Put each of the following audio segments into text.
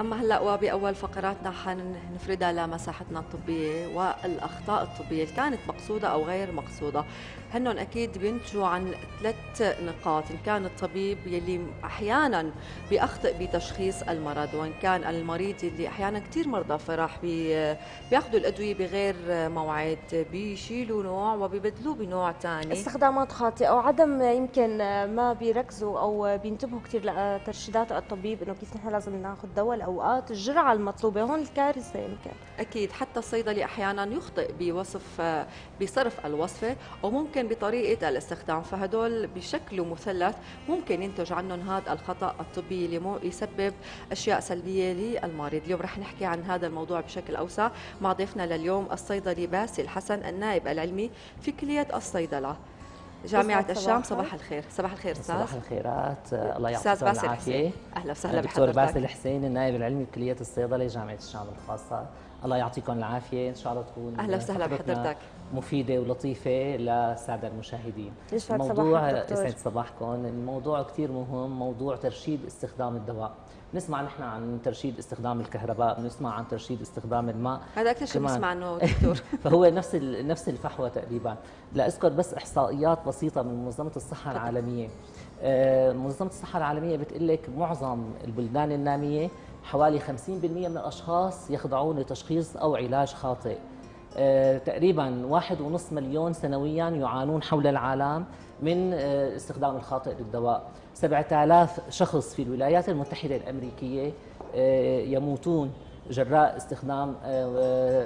أما هلأ وبأول فقراتنا حنفردها لمساحتنا الطبية والأخطاء الطبية اللي كانت مقصودة أو غير مقصودة. هنن أكيد بينتجوا عن ثلاث نقاط إن كان الطبيب يلي أحيانا بيخطئ بتشخيص المرض وإن كان المريض اللي أحيانا كثير مرضى فراح بي بياخذوا الأدوية بغير موعد بيشيلوا نوع وبيبدلوه بنوع ثاني استخدامات خاطئة أو عدم يمكن ما بيركزوا أو بينتبهوا كثير لترشيدات الطبيب إنه كيف نحن لازم ناخذ دواء الأوقات الجرعة المطلوبة هون الكارثة يمكن. أكيد حتى الصيدلي أحيانا يخطئ بوصف بصرف الوصفة وممكن بطريقة الاستخدام فهدول بشكل مثلث ممكن ينتج عنهم هذا الخطأ الطبي اللي يسبب أشياء سلبية للمريض. اليوم رح نحكي عن هذا الموضوع بشكل أوسع. مع ضيفنا لليوم الصيدلي باسل حسن النائب العلمي في كلية الصيدلة. جامعة الشام صباح الخير. صباح الخير أستاذ. صباح الخيرات الله يعطيكم العافية. أهلا وسهلا بحضرتك دكتور باسل الحسين النائب العلمي بكلية الصيدلة جامعة الشام الخاصة. الله يعطيكم العافية. إن شاء الله تكون أهلا وسهلا بحضرتك. مفيدة ولطيفة للسادة المشاهدين. الموضوع يسعد صباحكم. الموضوع كثير مهم موضوع ترشيد استخدام الدواء. نسمع نحن عن ترشيد استخدام الكهرباء بنسمع عن ترشيد استخدام الماء. هذا أكثر شيء بنسمع عنه دكتور. فهو نفس نفس الفحوى تقريبا. لأذكر بس إحصائيات بسيطة من منظمة الصحة العالمية. آه، منظمة الصحة العالمية بتقول لك معظم البلدان النامية حوالي 50% من الأشخاص يخضعون لتشخيص أو علاج خاطئ. تقريبا واحد ونصف مليون سنويا يعانون حول العالم من آه، استخدام الخاطئ للدواء. 7000 شخص في الولايات المتحدة الأمريكية آه، يموتون جراء استخدام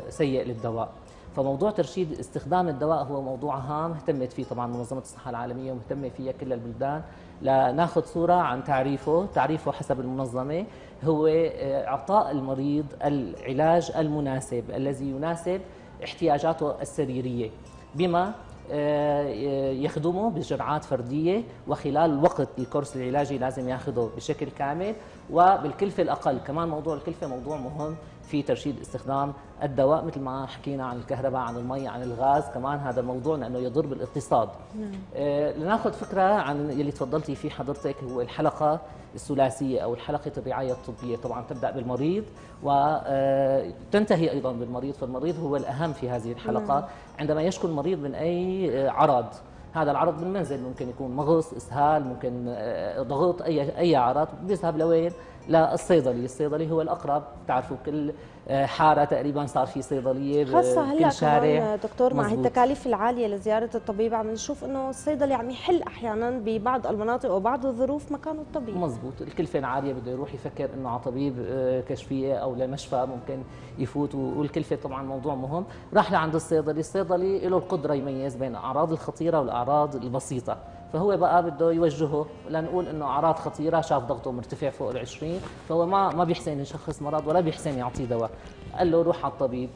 سيء للدواء. فموضوع ترشيد استخدام الدواء هو موضوع هام اهتمت فيه طبعا منظمة الصحة العالمية ومهتمة فيها كل البلدان. لناخذ صورة عن تعريفه. تعريفه حسب المنظمة هو إعطاء المريض العلاج المناسب الذي يناسب احتياجاته السريرية بما آه، يخدمه بجرعات فردية وخلال الوقت الكورس العلاجي لازم ياخذه بشكل كامل وبالكلفة الأقل. كمان موضوع الكلفة موضوع مهم في ترشيد استخدام الدواء مثل ما حكينا عن الكهرباء عن المي عن الغاز. كمان هذا الموضوع لأنه يضر بالاقتصاد. نعم. آه لناخذ فكرة عن يلي تفضلتي فيه حضرتك هو الحلقة الثلاثية أو الحلقة الرعايه الطبية. طبعا تبدأ بالمريض وتنتهي أيضا بالمريض. فالمريض هو الأهم في هذه الحلقة. نعم. عندما يشكو المريض من أي عرض هذا العرض بالمنزل ممكن يكون مغص إسهال ممكن آه، ضغط أي أي اعراض بيذهب لوين؟ للصيدلي الصيدلي. هو الأقرب. تعرفوا كل آه، حارة تقريبا صار في صيدلية خاصة هلأ كمان دكتور مع التكاليف العالية لزيارة الطبيب عم نشوف إنه الصيدلي عم يحل أحيانا ببعض المناطق وبعض الظروف مكان الطبيب. مزبوط. الكلفة العالية بده يروح يفكر إنه على طبيب آه، كشفية أو لمشفى ممكن يفوت والكلفة طبعا موضوع مهم. راح لعند الصيدلي. الصيدلي له القدرة يميز بين الأعراض الخطيرة والأعراض البسيطة. فهو بقى بده يوجهه لنقول إنه أعراض خطيرة شاف ضغطه مرتفع فوق ال 20 فهو ما ما بيحسن يشخص مرض ولا بيحسن يعطيه دواء. قال له روح على الطبيب.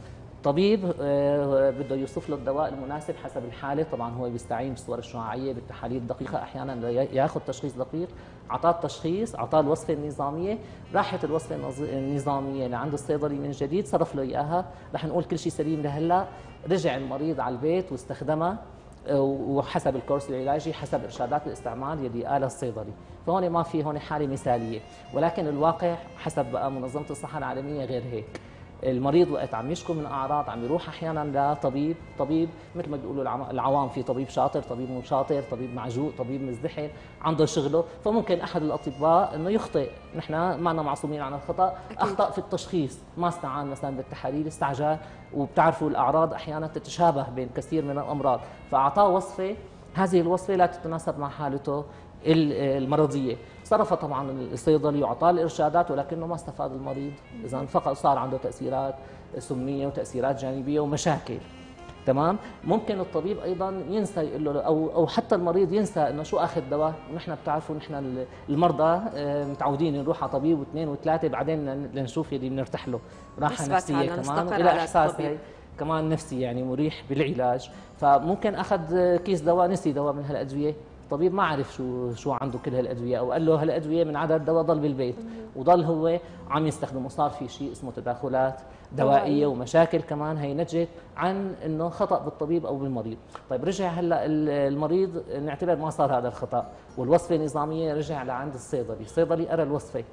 طبيب آه، بده يوصف له الدواء المناسب حسب الحالة. طبعا هو بيستعين بالصور الشعاعيه بالتحاليل الدقيقة. أحيانا ياخذ تشخيص دقيق. أعطاه التشخيص أعطاه الوصفة النظامية. راحت الوصفة النظامية لعند الصيدلي من جديد صرف له إياها. رح نقول كل شيء سليم لهلأ. رجع المريض على البيت واستخدمها وحسب الكورس العلاجي حسب إرشادات الاستعمال يلي قالها الصيدلي. فهون ما في هون حالة مثالية. ولكن الواقع حسب بقى منظمة الصحة العالمية غير هيك. المريض وقت عم يشكو من أعراض عم يروح أحيانا لطبيب طبيب مثل ما بيقولوا العوام في طبيب شاطر طبيب مو شاطر طبيب معجوق طبيب مزدحم عنده شغله. فممكن أحد الأطباء إنه يخطئ. نحن ما معصومين عن الخطأ أكيد. أخطأ في التشخيص. ما استعان مثلا بالتحاليل استعجل وبتعرفوا الأعراض أحيانا تتشابه بين كثير من الأمراض. فأعطاه وصفة هذه الوصفة لا تتناسب مع حالته. المرضية. صرف طبعا الصيدلي وعطاه الإرشادات ولكنه ما استفاد المريض. إذا فقط صار عنده تأثيرات سمية وتأثيرات جانبية ومشاكل. تمام؟ ممكن الطبيب أيضا ينسى يقول له أو أو حتى المريض ينسى إنه شو آخذ دواء؟ ونحن بتعرفوا نحن المرضى آه، متعودين نروح على طبيب واثنين وثلاثة بعدين لنشوف يلي بنرتاح له. راحة نفسية كمان إلى إحساس هي كمان نفسي يعني مريح بالعلاج. فممكن أخذ كيس دواء نسي دواء من هالأدوية. الطبيب ما عرف شو شو عنده كل هالأدوية أو قال له هالأدوية من عدد دواء ضل بالبيت. وضل هو عم يستخدمه صار في شيء اسمه تداخلات دوائية ومشاكل كمان. هي نتجت عن إنه خطأ بالطبيب أو بالمريض. طيب رجع هلأ المريض نعتبر ما صار هذا الخطأ. والوصفة النظامية رجع لعند الصيدلي. الصيدلي قرأ الوصفة.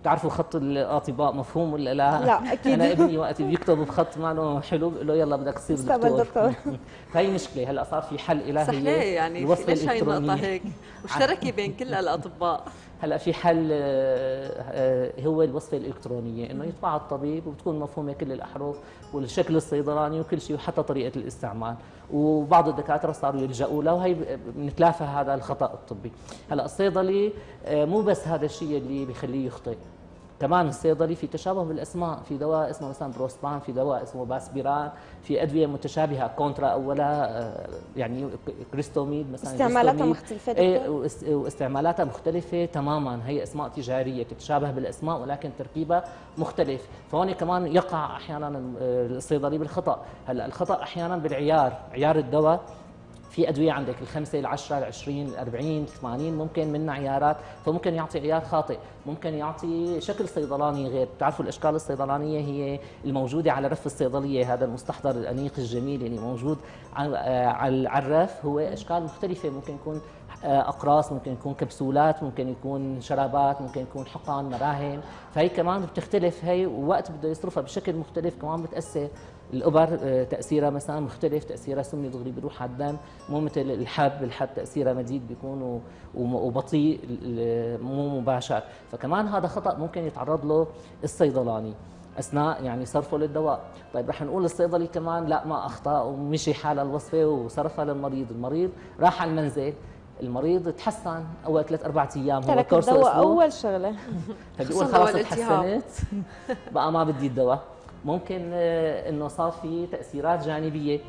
بتعرفوا خط الأطباء مفهوم ولا لا؟ لا أكيد. أنا ابني وقت بيكتب بخط معه حلو بقول له يلا بدك تصير دكتور. دكتور. فهي مشكلة. هلأ صار في حل إلهي صح ليه يعني ليش هي الإلكترونية. هيك. مشتركة بين كل الأطباء. هلا في حل آه، آه، هو الوصفة الإلكترونية إنه يطبع الطبيب وبتكون مفهومة كل الأحرف والشكل الصيدلاني وكل شيء وحتى طريقة الاستعمال. وبعض الدكاترة صاروا يلجؤوا له وهي بنتلافى هذا الخطأ الطبي. هلا الصيدلي آه، مو بس هذا الشيء اللي بيخليه يخطئ. كمان الصيدلي في تشابه بالاسماء في دواء اسمه مثلا بروسبان في دواء اسمه باسبيران في أدوية متشابهة كونترا اولها آه، يعني كريستوميد مثلا استعمالاتها. مختلفة إيه واستعمالاتها مختلفة تماما هي أسماء تجارية بتتشابه بالأسماء ولكن تركيبها مختلف. فهون كمان يقع أحيانا الصيدلي بالخطأ. هلأ الخطأ أحيانا بالعيار عيار الدواء. في أدوية عندك الخمسه العشره العشرين الاربعين الثمانين ممكن منها عيارات فممكن يعطي عيار خاطئ ممكن يعطي شكل صيدلاني غير. بتعرفوا الأشكال الصيدلانية هي الموجودة على رف الصيدلية هذا المستحضر الأنيق الجميل اللي موجود على على الرف. هو أشكال مختلفة ممكن يكون آه، أقراص ممكن يكون كبسولات ممكن يكون شرابات ممكن يكون حقن مراهم. فهي كمان بتختلف هي ووقت بده يصرفها بشكل مختلف كمان بتأثر. الأبر آه، تأثيرها مثلا مختلف تأثيرها سمي دغري بيروح على الدم. مو مثل الحب الحب تأثيرها مديد بيكون وبطيء مو مباشر. فكمان هذا خطأ ممكن يتعرض له الصيدلاني أثناء يعني صرفه للدواء، طيب رح نقول الصيدلي كمان لا ما أخطأ ومشي حال الوصفة وصرفها للمريض، المريض راح على المنزل المريض تحسن أول ثلاث أربع أيام هو ترك كورس الدواء. أول شغلة فبيقول الالتهاب. تحسنت بقى ما بدي الدواء ممكن آه، إنه صار في تأثيرات جانبية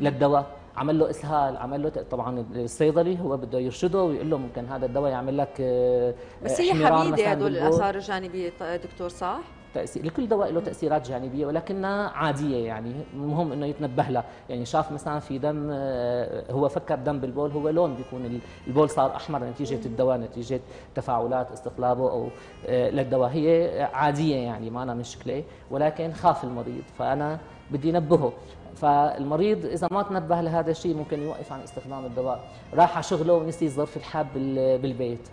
للدواء عمل له إسهال عمل له طبعا الصيدلي هو بده يرشده ويقول له ممكن هذا الدواء يعمل لك آه، بس هي مثلاً هدول الجانبية ط- دكتور صح؟ تأثير لكل دواء له تأثيرات جانبية ولكنها عادية يعني. المهم إنه يتنبه لها يعني شاف مثلا في دم آه، هو فكر دم بالبول هو لون بيكون ال- البول صار أحمر نتيجة الدواء نتيجة تفاعلات استقلابه أو آه، للدواء. هي عادية يعني ما أنا مشكلة ولكن خاف المريض. فأنا بدي نبهه. فالمريض إذا ما تنبه لهذا الشيء ممكن يوقف عن استخدام الدواء. راح على شغله ونسي ظرف الحب بال- بالبيت.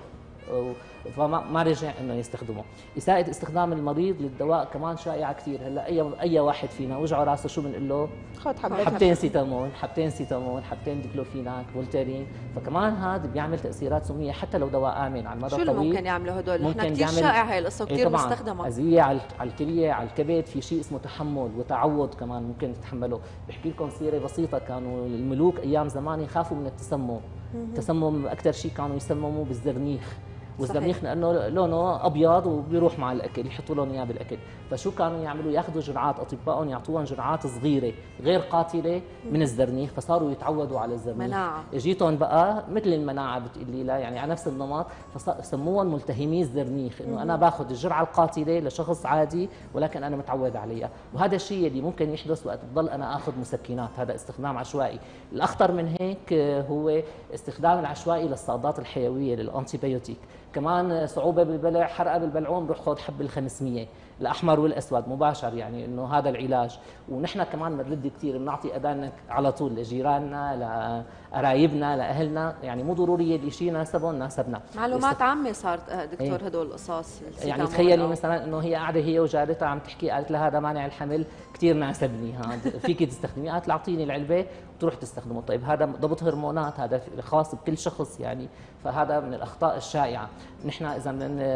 فما ما رجع إنه يستخدمه. اساءة استخدام المريض للدواء كمان شائعة كثير هلأ اي أي واحد فينا وجعه راسه شو بنقول له؟ خذ حبتين سيتامون حبتين سيتامون حبتين ديكلوفيناك فولتارين فكمان هذا بيعمل تأثيرات سمية حتى لو دواء آمن على المدى شو اللي الطويل. ممكن يعملوا هدول؟ نحن كثير شائع هاي القصة إيه وكثير طبعاً. مستخدمة. أذية على على الكلية على الكبد في شيء اسمه تحمل وتعود كمان ممكن تتحمله. بحكي لكم سيرة بسيطة. كانوا الملوك أيام زمان يخافوا من التسمم. التسمم أكثر شيء كانوا يسمموا بالزرنيخ. والزرنيخ لأنه لونه أبيض وبيروح مع الأكل يحطوا لهم إياه بالأكل. فشو كانوا يعملوا؟ ياخذوا جرعات أطبائهم يعطوهم جرعات صغيرة غير قاتلة من الزرنيخ فصاروا يتعودوا على الزرنيخ. مناعة. اجيتهم بقى مثل المناعة بتقولي لا يعني على نفس النمط فسموهم ملتهمي الزرنيخ إنه أنا باخذ الجرعة القاتلة لشخص عادي ولكن أنا متعود عليها. وهذا الشيء اللي ممكن يحدث وقت بضل أنا آخذ مسكنات. هذا استخدام عشوائي. الأخطر من هيك هو استخدام العشوائي للصادات الحيوية للأنتيبيوتيك. كمان صعوبة بالبلع حرقة بالبلعوم روح خذ حب ال 500 الأحمر والأسود مباشر يعني إنه هذا العلاج. ونحن كمان بنرد كثير بنعطي أذانك على طول لجيراننا لقرايبنا لأهلنا. يعني مو ضروري اللي شيء ناسبهم ناسبنا. معلومات عامة صارت آه، دكتور إيه. هدول القصص يعني تخيلي أو- مثلا إنه هي قاعدة هي وجارتها عم تحكي قالت لها هذا مانع الحمل كثير ناسبني هذا فيك تستخدميه؟ قالت لها اعطيني العلبة وتروح تستخدمه. طيب هذا ضبط هرمونات هذا خاص بكل شخص يعني. فهذا من الأخطاء الشائعة. نحن إذا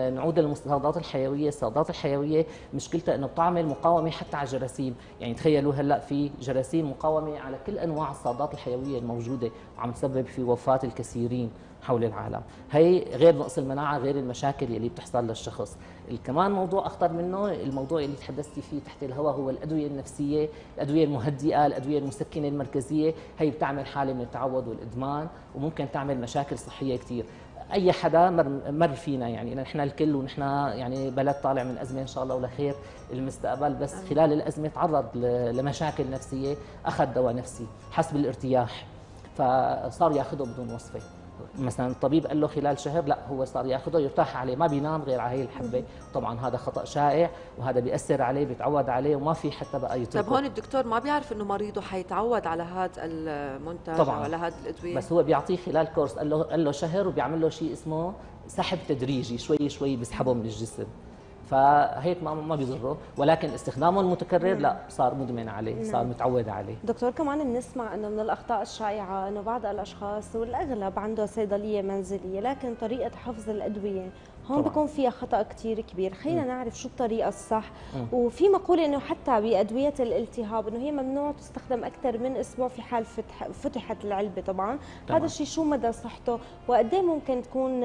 نعود للمستحضرات الحيوية الصيدلات الحيوية مشكلتها إنه بتعمل مقاومه حتى على الجراثيم. يعني تخيلوا هلأ في جراثيم مقاومة على كل أنواع الصيدلات الحيوية الموجودة وعم تسبب في وفاة الكثيرين حول العالم. هي غير نقص المناعة غير المشاكل اللي بتحصل للشخص. كمان موضوع أخطر منه الموضوع اللي تحدثتي فيه تحت الهواء هو الأدوية النفسية الأدوية المهدئة الأدوية المسكنة المركزية. هي بتعمل حالة من التعود والإدمان وممكن تعمل مشاكل صحية كثير أي حدا مر, مر فينا يعني. نحن الكل ونحن يعني بلد طالع من أزمة إن شاء الله ولخير المستقبل. بس خلال الأزمة تعرض لمشاكل نفسية أخذ دواء نفسي حس بالارتياح فصار ياخذه بدون وصفة. مثلا الطبيب قال له خلال شهر لا هو صار ياخذه يرتاح عليه ما بينام غير على هي الحبة. طبعا هذا خطأ شائع وهذا بيأثر عليه بيتعود عليه وما في حتى بقى يتركه. طيب هون الدكتور ما بيعرف إنه مريضه حيتعود على هذا المنتج طبعاً. أو على هذه الأدوية؟ بس هو بيعطيه خلال كورس قال له قال له شهر وبيعمل له شيء اسمه سحب تدريجي شوي شوي بيسحبه من الجسم. فهيك ما ما بيضره ولكن استخدامه المتكرر لا صار مدمن عليه صار متعود عليه. دكتور كمان بنسمع إنه من الأخطاء الشائعة إنه بعض الأشخاص والأغلب عنده صيدلية منزلية لكن طريقة حفظ الأدوية هون طبعاً. بيكون فيها خطأ كثير كبير. خلينا نعرف شو الطريقة الصح. وفي مقولة إنه حتى بأدوية الالتهاب إنه هي ممنوع تستخدم أكثر من أسبوع في حال فتح فتحت العلبة طبعا. تمام. هذا الشيء شو مدى صحته؟ وقد إيه ممكن تكون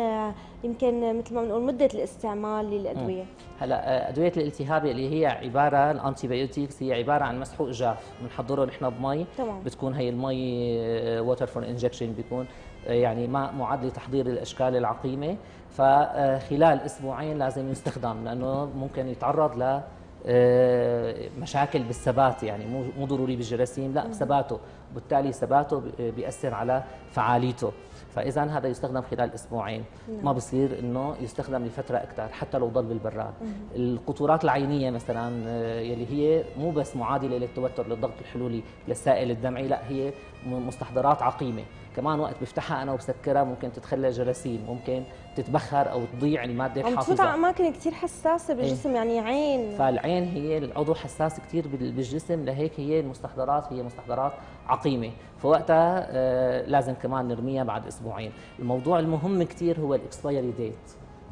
يمكن مثل ما بنقول مدة الاستعمال للأدوية؟ هلأ أدوية الالتهاب اللي هي عبارة ال antibiotics هي عبارة عن مسحوق جاف. بنحضره نحن بمي. تمام. بتكون هي المي water for injection بيكون. يعني ما معد لتحضير الأشكال العقيمة. فخلال أسبوعين لازم يستخدم لأنه ممكن يتعرض ل آه، مشاكل بالثبات يعني مو مو ضروري بالجراثيم لا ثباته. وبالتالي ثباته بي- بيأثر على فعاليته. فاذا هذا يستخدم خلال أسبوعين. ما بصير إنه يستخدم لفترة أكثر حتى لو ضل بالبراد. القطورات العينية مثلا آه، يلي هي مو بس معادلة للتوتر للضغط الحلولي للسائل الدمعي لا هي مستحضرات عقيمة. كمان وقت بفتحها أنا وبسكرها ممكن تتخلى جراثيم ممكن تتبخر أو تضيع المادة عم تفوت على الحافظه أماكن كثير حساسة بالجسم يعني عين. فالعين هي العضو حساس كثير بال- بالجسم لهيك هي المستحضرات هي مستحضرات عقيمة. فوقتها آه، لازم كمان نرميها بعد أسبوعين. الموضوع المهم كثير هو ال expiry date.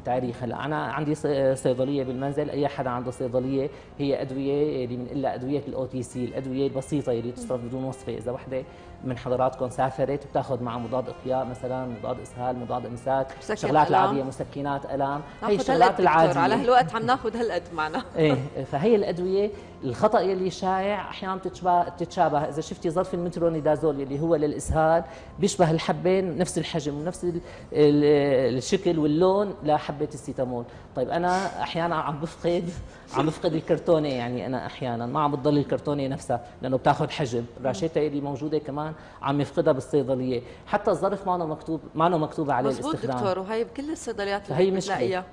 تاريخ هلا أنا عندي صي- صيدلية بالمنزل أي حدا عنده صيدلية هي أدوية اللي بنقول لها أدوية ال OTC الأدوية البسيطة اللي تصرف بدون وصفة. إذا وحدة من حضراتكم سافرت بتاخذ معها مضاد إقياء مثلا مضاد إسهال مضاد إمساك شغلات ألام. العاديه مسكنات الام هي الشغلات العاديه على هالوقت عم ناخذ هالقد معنا. إيه فهي الأدوية الخطأ يلي شائع أحيانا بتتشابه إذا شفتي ظرف المترونيدازول يلي هو للإسهال بيشبه الحبين نفس الحجم ونفس ال- ال- الشكل واللون لحبة السيتامول. طيب أنا أحيانا عم بفقد عم بفقد الكرتونة يعني أنا أحيانا. ما عم بتضل الكرتونة نفسها لأنه بتاخذ حجم. راشتها اللي موجودة كمان عم يفقدها بالصيدلية. حتى الظرف ما مكتوب ما مكتوب عليه مزبوط الاستخدام. دكتور وهي بكل الصيدليات اللي بتلاقيها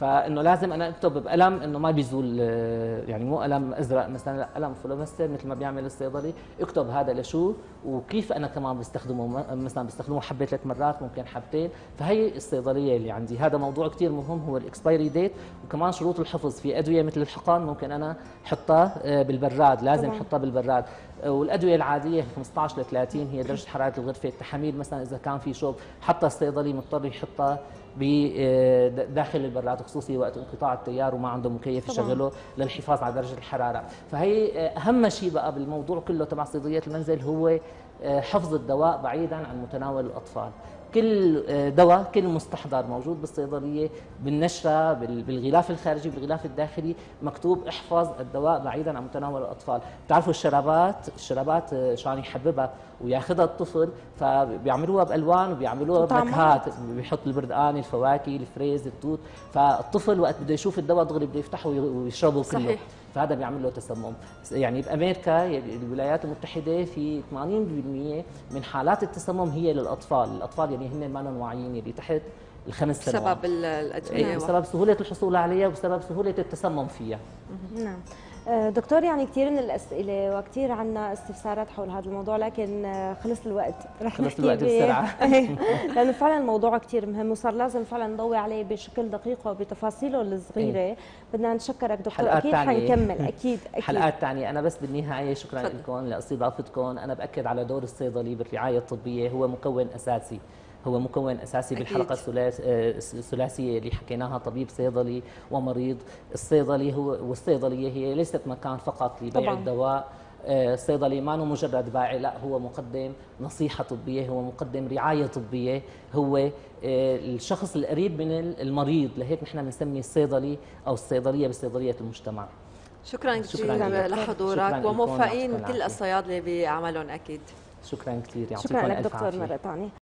فإنه لازم أنا أكتب بقلم إنه ما بيزول آه، يعني مو قلم أزرق مثلا لا قلم فلومستر مثل ما بيعمل الصيدلي اكتب هذا لشو وكيف أنا كمان بستخدمه مثلا بستخدمه حبه ثلاث مرات ممكن حبتين. فهي الصيدليه اللي عندي. هذا موضوع كثير مهم هو الإكسبايري ديت وكمان شروط الحفظ. في أدوية مثل الحقن ممكن أنا أحطها آه، بالبراد لازم. أحطها بالبراد. والأدوية العادية 15 ل 30 هي درجة حرارة الغرفة التحاميل مثلا إذا كان في شوب حتى الصيدلي مضطر يحطها بداخل البراد خصوصي وقت انقطاع التيار وما عنده مكيف. يشغله للحفاظ على درجة الحرارة فهي آه، أهم شيء بقى بالموضوع كله تبع صيدليات المنزل هو آه، حفظ الدواء بعيدا عن متناول الأطفال كل آه، دواء كل مستحضر موجود بالصيدلية بالنشرة بال- بالغلاف الخارجي بالغلاف الداخلي مكتوب احفظ الدواء بعيدا عن متناول الأطفال. بتعرفوا الشرابات؟ الشرابات آه، عشان يحببها وياخذها الطفل فبيعملوها بألوان وبيعملوها. بنكهات. بيحط البردقان الفواكه الفريز التوت. فالطفل وقت بده يشوف الدواء دغري بده يفتحه وي- ويشربه كله. صحيح. فهذا بيعمل له تسمم يعني بأمريكا الولايات المتحدة في 80% من حالات التسمم هي للأطفال. الأطفال يعني هن ما واعيين اللي تحت. الخمس سنوات. بسبب ال- الادويه إيه، بسبب سهولة الحصول عليها وبسبب سهولة التسمم فيها. نعم. آه، دكتور يعني كثير من الأسئلة وكثير عنا استفسارات حول هذا الموضوع لكن آه، خلص الوقت. رح خلص نحكي الوقت ب- بسرعة. لأنه فعلا الموضوع كثير مهم وصار لازم فعلا نضوي عليه بشكل دقيق وبتفاصيله الصغيرة. بدنا نشكرك دكتور. حلقات أكيد. حنكمل أكيد أكيد. حلقات ثانية أنا بس بالنهاية شكرا. لكم لأستضافتكم. أنا بأكد على دور الصيدلي بالرعاية الطبية. هو مكون أساسي هو مكون أساسي أكيد. بالحلقة آه، الثلاثية اللي حكيناها طبيب صيدلي ومريض الصيدلي هو والصيدلية هي ليست مكان فقط لبيع طبعاً. الدواء آه، الصيدلي ما هو مجرد باعي لا هو مقدم نصيحة طبية هو مقدم رعاية طبية هو آه، الشخص القريب من المريض لهيك نحن بنسمي الصيدلي أو الصيدلية بصيدلية المجتمع شكرا كثير. لحضورك. وموفقين كل. الصيادله بعملهم أكيد شكرا كثير يعطيكم شكرا لك دكتور. مرة ثانية